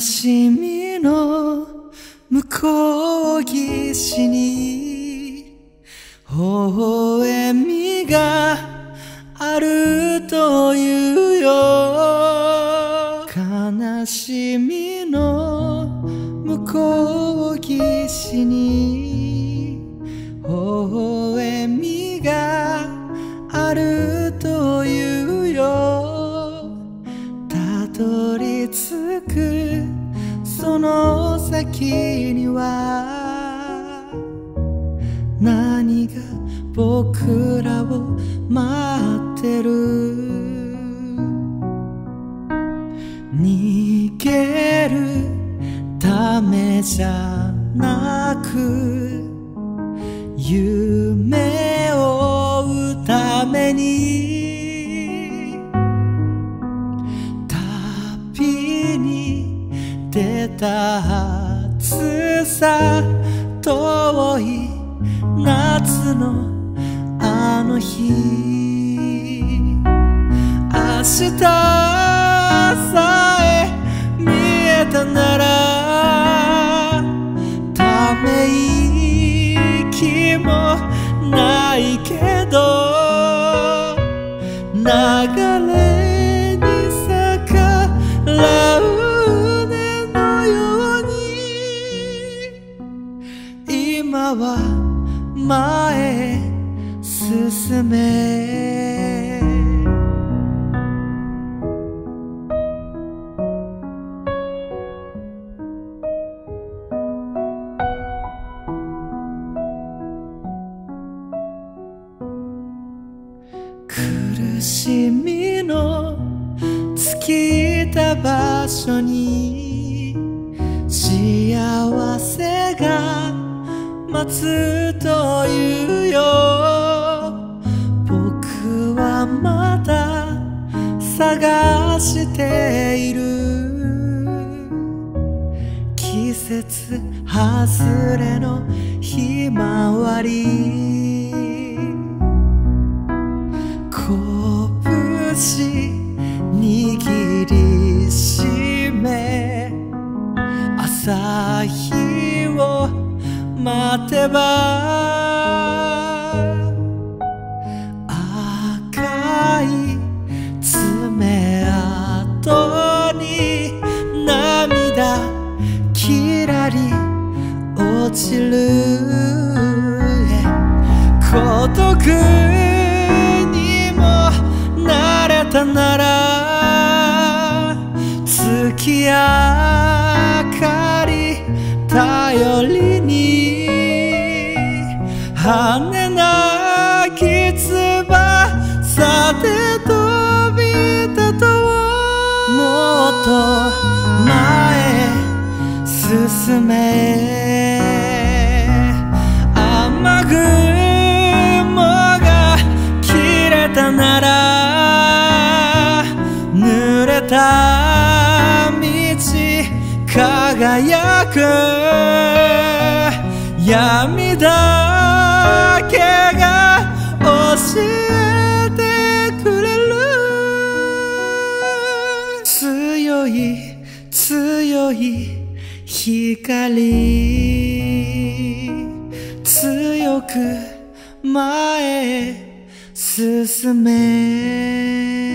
しみの向こう岸に微笑みがあるというよ。悲しみの向こう岸に微笑みがあるその先には何が僕らを待ってる？逃げるためじゃなく夢を追うために旅に出た暑さ遠い夏のあの日明日さえ見えたならため息もないけど流れ今は前へ進め。苦しみの尽きた場所に幸せが待つというよ。僕はまだ探している。季節外れのひまわり。拳握りしめ朝日待てば赤い爪痕に涙きらり落ちる孤独にもなれたなら月明かり頼り羽なき翼で飛び立とうもっと前進め。雨雲が切れたなら濡れた道輝く。闇だけが教えてくれる。強い強い光。強く前へ進め。